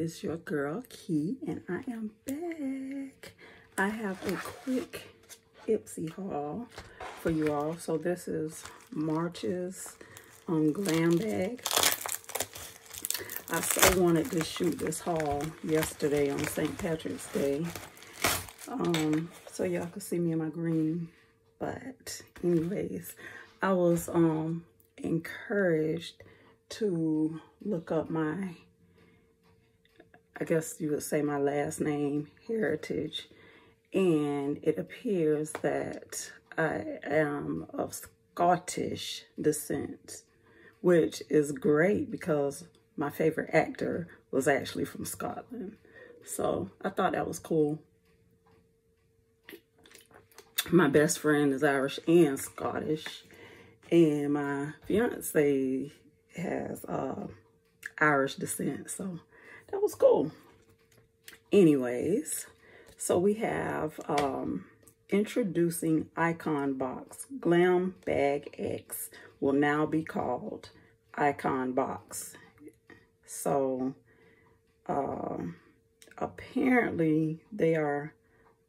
is your girl Key and I am back. I have a quick Ipsy haul for you all. So this is March's um, glam bag. I so wanted to shoot this haul yesterday on St. Patrick's Day. Um, so y'all could see me in my green. But anyways, I was um encouraged to look up my I guess you would say my last name, Heritage. And it appears that I am of Scottish descent, which is great because my favorite actor was actually from Scotland. So I thought that was cool. My best friend is Irish and Scottish. And my fiance has uh, Irish descent. So that was cool. Anyways, so we have um, introducing Icon Box. Glam Bag X will now be called Icon Box. So uh, apparently they are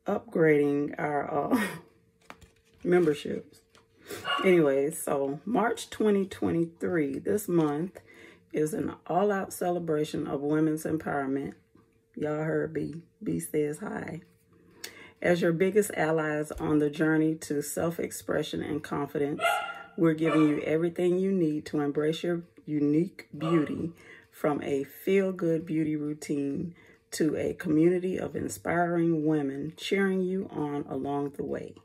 upgrading our uh, memberships. Anyways, so March 2023, this month, is an all-out celebration of women's empowerment. Y'all heard B. B says hi. As your biggest allies on the journey to self-expression and confidence, we're giving you everything you need to embrace your unique beauty from a feel-good beauty routine to a community of inspiring women cheering you on along the way.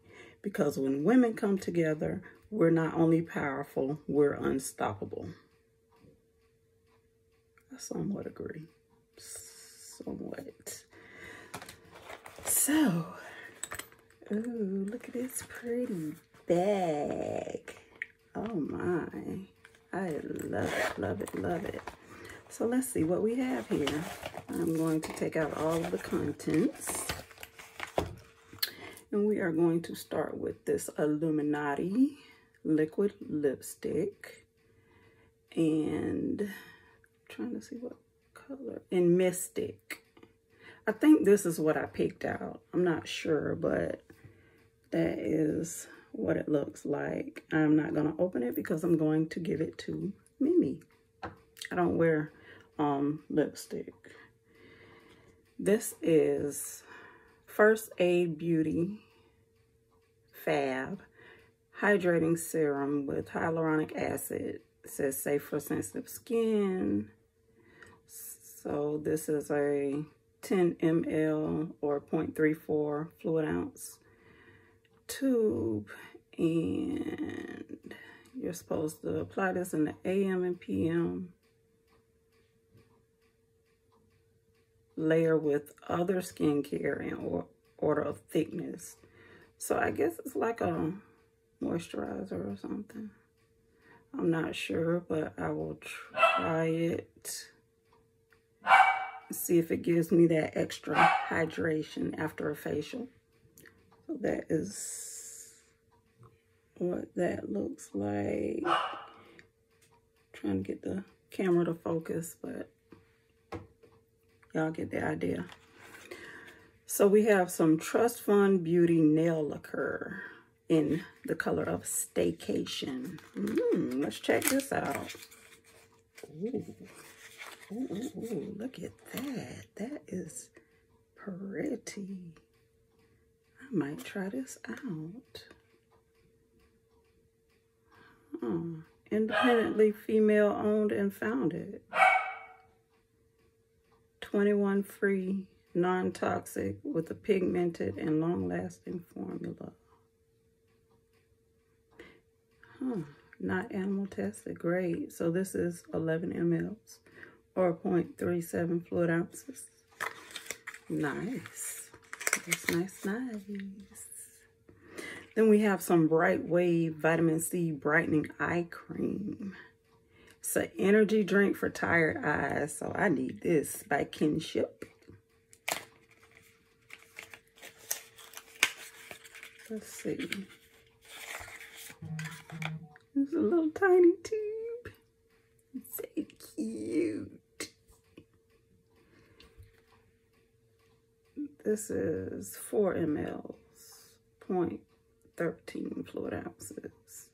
Because when women come together, we're not only powerful, we're unstoppable. Somewhat agree. Somewhat. So, ooh, look at this pretty bag. Oh my. I love it, love it, love it. So let's see what we have here. I'm going to take out all of the contents. And we are going to start with this Illuminati liquid lipstick. And trying to see what color. In Mystic. I think this is what I picked out. I'm not sure, but that is what it looks like. I'm not going to open it because I'm going to give it to Mimi. I don't wear um, lipstick. This is First Aid Beauty Fab Hydrating Serum with Hyaluronic Acid. It says safe for sensitive skin. So this is a 10 ml or 0.34 fluid ounce tube. And you're supposed to apply this in the AM and PM. Layer with other skincare in order of thickness. So I guess it's like a moisturizer or something. I'm not sure, but I will try it. See if it gives me that extra hydration after a facial. So that is what that looks like. Trying to get the camera to focus, but y'all get the idea. So we have some Trust Fund Beauty Nail Lacquer in the color of Staycation. Mm, let's check this out. Ooh. Ooh, ooh, ooh, look at that. That is pretty. I might try this out. Huh. Independently female owned and founded. 21 free, non-toxic with a pigmented and long-lasting formula. Huh. Not animal tested. Great. So this is 11 mLs or 0.37 fluid ounces. Nice. Nice, nice, nice. Then we have some Bright Wave Vitamin C Brightening Eye Cream. It's an energy drink for tired eyes, so I need this by Kinship. Let's see. It's a little tiny tube. It's so cute. This is 4 mLs, 0.13 fluid ounces.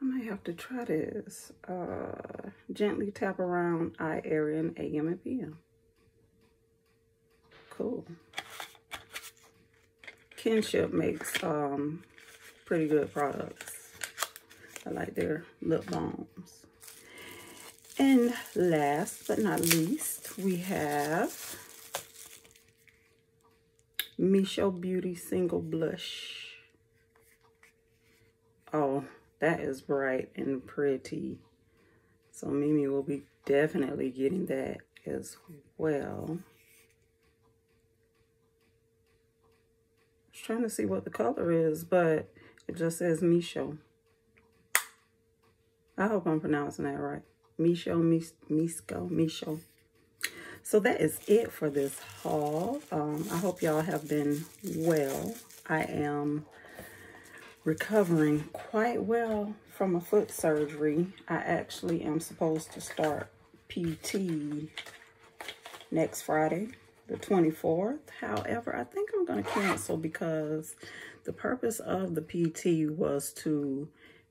I might have to try this. Uh, gently tap around eye area in AM and PM. Cool. Kinship makes um, pretty good products. I like their lip balms. And last but not least, we have Misho Beauty Single Blush. Oh, that is bright and pretty. So Mimi will be definitely getting that as well. Was trying to see what the color is, but it just says Misho. I hope I'm pronouncing that right. Misho, Mis Misco, Misho. So that is it for this haul. Um, I hope y'all have been well. I am recovering quite well from a foot surgery. I actually am supposed to start PT next Friday, the 24th. However, I think I'm going to cancel because the purpose of the PT was to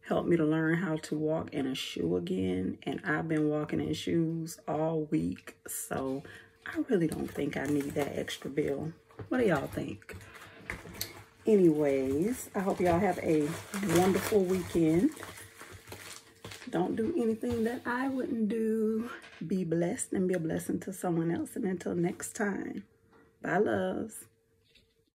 help me to learn how to walk in a shoe again. And I've been walking in shoes all week. So I really don't think I need that extra bill. What do y'all think? Anyways, I hope y'all have a wonderful weekend. Don't do anything that I wouldn't do. Be blessed and be a blessing to someone else. And until next time, bye loves.